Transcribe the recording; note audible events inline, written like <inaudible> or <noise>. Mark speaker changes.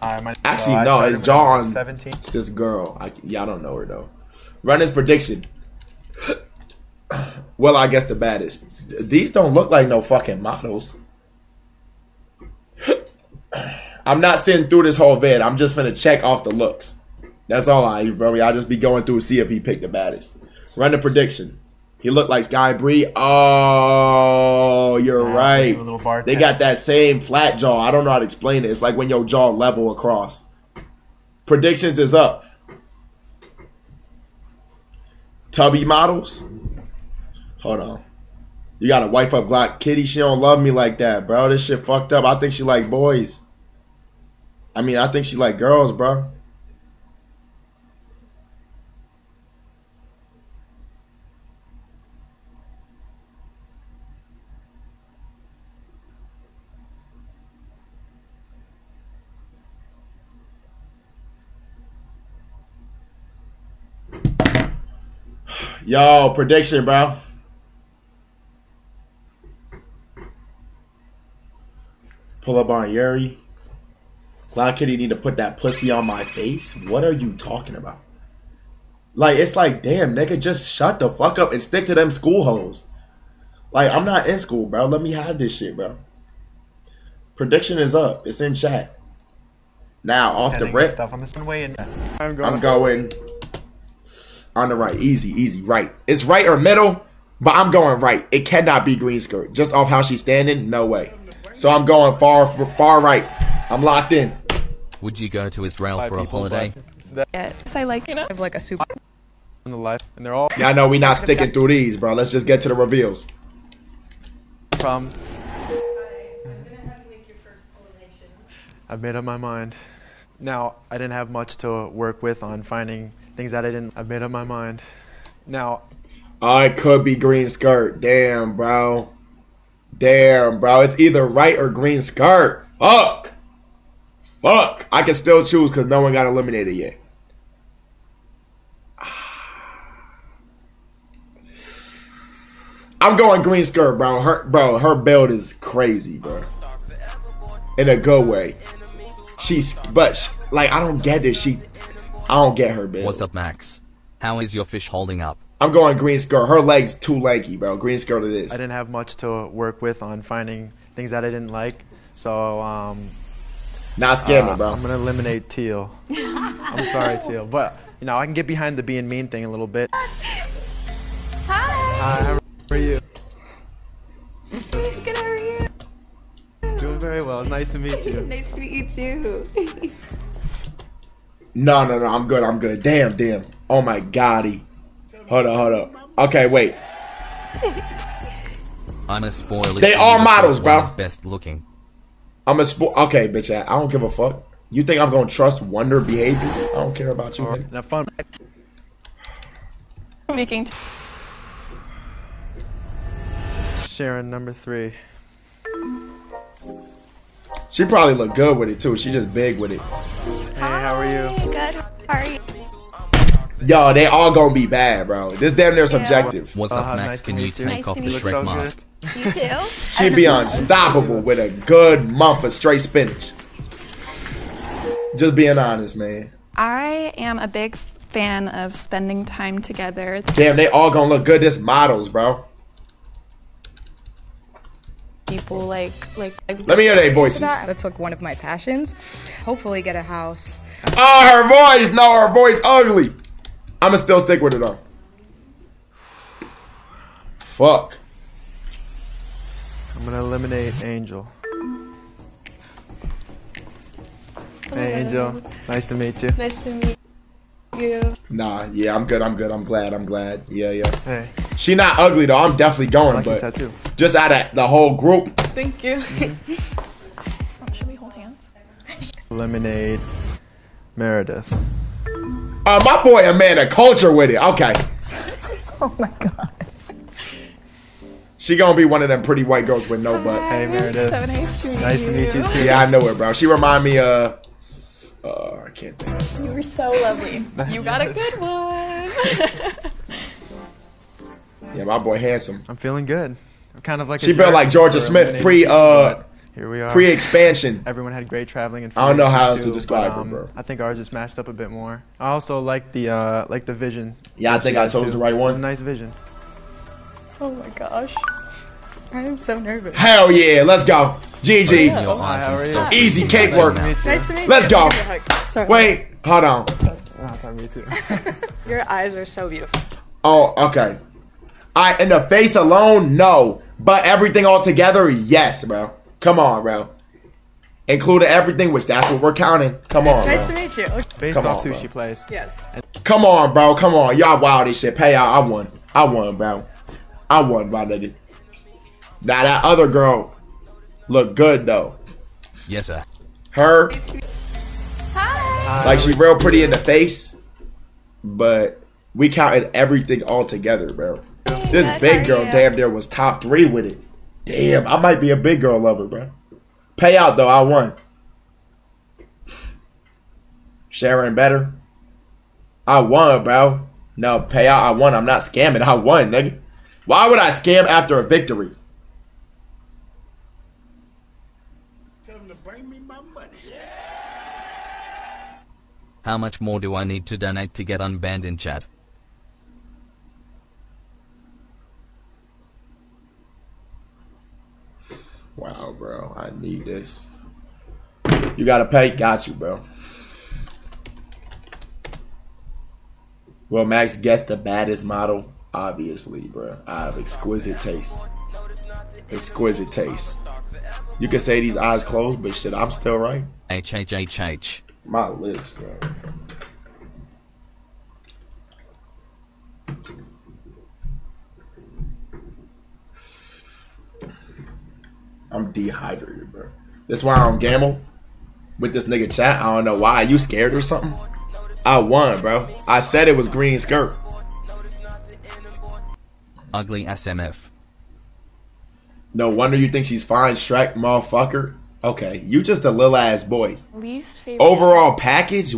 Speaker 1: Actually, no, it's John.
Speaker 2: 17.
Speaker 1: It's this girl. I, yeah, I don't know her though. Run his prediction. <clears throat> well, I guess the baddest. These don't look like no fucking models. <clears throat> I'm not sitting through this whole vid. I'm just gonna check off the looks. That's all I, bro. I'll just be going through and see if he picked the baddest. Run the prediction. He looked like Sky Bri. Oh, you're
Speaker 2: Ah, so
Speaker 1: right.
Speaker 2: a little bar
Speaker 1: They got that same flat jaw. I don't know how to explain it. It's like when your jaw level across. Predictions is up. Tubby models. Hold on. You got a wife up Glock Kitty. She don't love me like that, bro. This shit fucked up. I think she like boys. I mean, I think she like girls, bro. Yo, prediction, bro. Pull up on Yuri. Cloud Kitty need to put that pussy on my face. What are you talking about? Like it's like, damn, nigga, just shut the fuck up and stick to them school hoes. Like I'm not in school, bro. Let me have this shit, bro. Prediction is up. It's in chat. Now off the
Speaker 2: Pending
Speaker 1: rip,
Speaker 2: stuff on this one way, and I'm going.
Speaker 1: I'm going on the right. Easy, easy, right. It's right or middle, but I'm going right. It cannot be green skirt. Just off how she's standing, no way. So I'm going far, far right. I'm locked in.
Speaker 3: Would you go to Israel for a holiday?
Speaker 2: but
Speaker 4: Yes, I like, you know.
Speaker 5: have like a super
Speaker 2: On the left, and they're all
Speaker 1: Yeah, I know we not sticking through these, bro. Let's just get to the reveals.
Speaker 2: from. I've made up my mind. Now, I didn't have much to work with on finding things that I didn't. I've made up my mind. Now,
Speaker 1: I could be green skirt. Damn, bro. Damn, bro. It's either right or green skirt. Fuck. Fuck. I can still choose because no one got eliminated yet. I'm going green skirt, bro. Her, bro, her build is crazy, bro. In a good way. She's, but sh like, I don't get this. She, I don't get her build.
Speaker 3: What's up, Max? How is your fish holding up?
Speaker 1: I'm going green skirt. Her legs too lanky, bro. Green skirt it is.
Speaker 2: I didn't have much to work with on finding things that I didn't like. So, um,
Speaker 1: Not scamming,
Speaker 2: uh,
Speaker 1: bro.
Speaker 2: I'm gonna eliminate Teal. <laughs> I'm sorry, Teal, but you know I can get behind the being mean thing a little bit.
Speaker 4: Hi.
Speaker 2: Hi, how are you?
Speaker 4: Good, how are you?
Speaker 2: Doing very well. It's nice to meet you. <laughs>
Speaker 4: Nice to meet you too. <laughs>
Speaker 1: No, no, no. I'm good. I'm good. Damn, damn. Oh my god. Hold up, hold up. Okay, wait.
Speaker 3: I'm a spoiler.
Speaker 1: They are models, bro.
Speaker 3: Best looking.
Speaker 1: I'm a spo- Okay, bitch. I I don't give a fuck. You think I'm gonna trust Wonder behavior? I don't care about you.
Speaker 2: Or,
Speaker 1: nigga.
Speaker 2: have fun.
Speaker 4: Speaking to
Speaker 2: Sharon number three.
Speaker 1: She probably look good with it too. She just big with it.
Speaker 2: Hey, how are you?
Speaker 4: Hi, Good. How are you?
Speaker 1: Yo, they all gonna be bad, bro. This damn near subjective.
Speaker 3: What's up,
Speaker 2: how
Speaker 3: Max?
Speaker 2: nice
Speaker 3: Can you take
Speaker 4: Nice
Speaker 3: off the. Shrek
Speaker 2: So
Speaker 3: mask? <laughs>
Speaker 4: You too?
Speaker 1: She'd be unstoppable with a good month of straight spinach. Just being honest, man.
Speaker 4: I am a big fan of spending time together.
Speaker 1: Damn, they all gonna look good. This models, bro.
Speaker 4: People like like. like
Speaker 1: Let me hear their voices.
Speaker 5: That's like one of my passions. Hopefully, get a house.
Speaker 1: Oh, her voice. No, her voice ugly. I'ma still stick with it though. Fuck.
Speaker 2: I'm gonna eliminate Angel. Hey, Angel. Nice to meet you.
Speaker 4: Nice to meet you.
Speaker 1: Nah, yeah, I'm good. I'm good. I'm glad. I'm glad. Yeah, yeah.
Speaker 2: Hey,
Speaker 1: She not ugly though. I'm definitely going,
Speaker 2: lucky
Speaker 1: but
Speaker 2: tattoo.
Speaker 1: just out of the whole group,
Speaker 4: Thank you. <laughs> Should we hold hands?
Speaker 2: Eliminate Meredith.
Speaker 1: uh, my boy a man of culture with it. Okay. <laughs>
Speaker 5: Oh my god.
Speaker 1: She gonna be one of them pretty white girls with no butt.
Speaker 2: Hey, Meredith.
Speaker 4: So nice to meet
Speaker 2: Nice
Speaker 4: you.
Speaker 2: to meet you too.
Speaker 1: Yeah, I know her, bro. She remind me of. Uh, I can't think.
Speaker 4: You were so lovely. <laughs> You got a good one.
Speaker 1: Yeah, my boy handsome.
Speaker 2: I'm feeling good. I'm kind of like a
Speaker 1: She built like Georgia Smith pre uh
Speaker 2: here we are
Speaker 1: pre expansion.
Speaker 2: Everyone had great traveling and.
Speaker 1: I don't know how else to describe
Speaker 2: but,
Speaker 1: it,
Speaker 2: um,
Speaker 1: bro.
Speaker 2: I think ours just matched up a bit more. I also like the uh, like the vision.
Speaker 1: Yeah, I think I chose
Speaker 2: too.
Speaker 1: the right
Speaker 2: It was a
Speaker 1: one.
Speaker 2: nice vision.
Speaker 5: Oh my gosh. I am so nervous.
Speaker 1: Hell yeah, let's go. GG.
Speaker 3: Your
Speaker 2: Hi,
Speaker 3: eyes
Speaker 2: how
Speaker 3: and
Speaker 2: are you?
Speaker 3: stuff.
Speaker 1: Easy cake work.
Speaker 3: meet you.
Speaker 5: Nice to meet
Speaker 1: Let's go.
Speaker 5: Give me a hug. Sorry.
Speaker 1: Wait, hold on.
Speaker 2: Sorry, me too. <laughs>
Speaker 5: Your eyes are so beautiful.
Speaker 1: Oh, okay. I in the face alone, no. But everything all together, yes, bro. Come on, bro. Including everything, which that's what we're counting. Come on,
Speaker 5: Nice to meet you.
Speaker 2: Based
Speaker 1: Come
Speaker 2: off
Speaker 1: on,
Speaker 2: who
Speaker 1: bro.
Speaker 2: she plays.
Speaker 5: Yes.
Speaker 1: Come on, bro. Come on. Y'all wild as shit. Pay out. I won. I won, bro. I won, my nigga. Now that other girl look good though.
Speaker 3: Yes, sir.
Speaker 1: Her,
Speaker 4: Hi.
Speaker 1: like she real pretty in the face, but we counted everything all together, bro. This big girl damn near was top three with it. Damn, I might be a big girl lover, bro. Payout though, I won. Sharon better. I won, bro. No, payout, I won. I'm not scamming. I won, nigga. Why would I scam after a victory?
Speaker 3: How much more do I need to donate to get unbanned in chat?
Speaker 1: Bro. I need this. You gotta pay? Got you, bro. Well, Max guessed the baddest model. Obviously, bro. I have exquisite taste. Exquisite taste. You can say these eyes closed, but shit, I'm still right.
Speaker 3: HHHH.
Speaker 1: My lips, bro. I'm dehydrated, bro. That's why I don't gamble with this nigga chat. I don't know why. you scared or something? I won, bro. I said it was green skirt.
Speaker 3: Ugly SMF.
Speaker 1: No wonder you think she's fine, Shrek, motherfucker. Okay, you just a little ass boy.
Speaker 4: Least favorite.
Speaker 1: Overall package,